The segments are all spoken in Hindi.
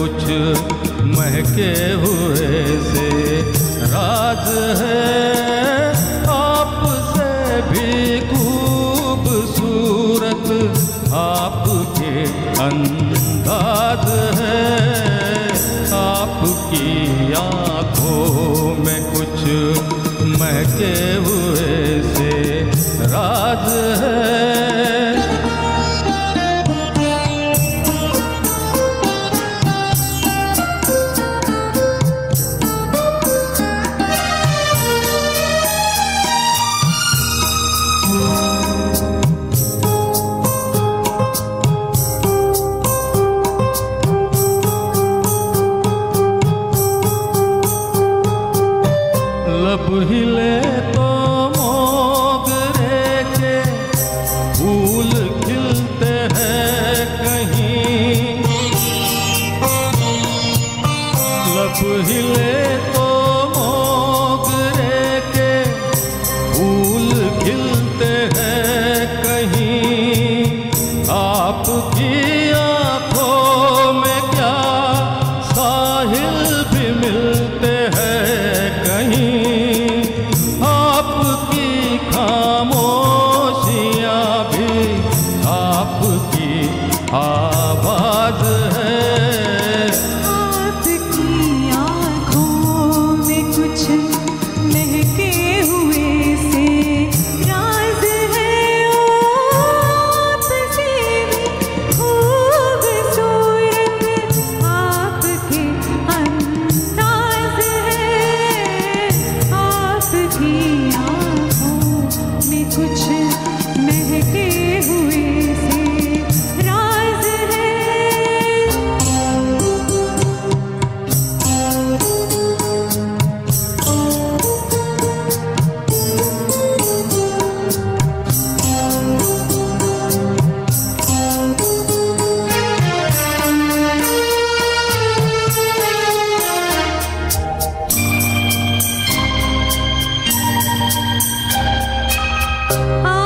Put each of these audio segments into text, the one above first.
कुछ महके हुए से राज है। आपसे भी खूबसूरत आपके अंदाज है। आपकी आँखों में कुछ महके हुए से राज है। मध Oh.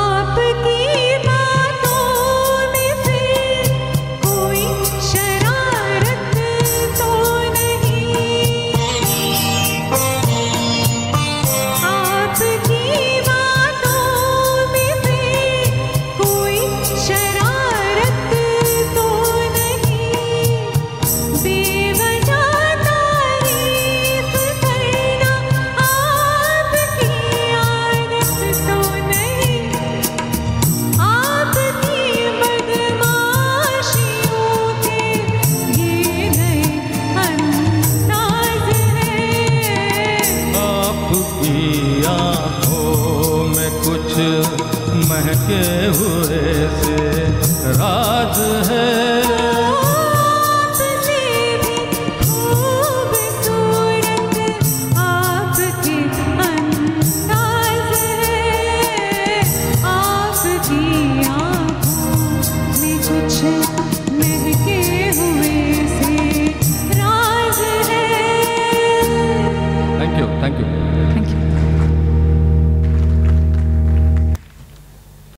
महके हुए से राज है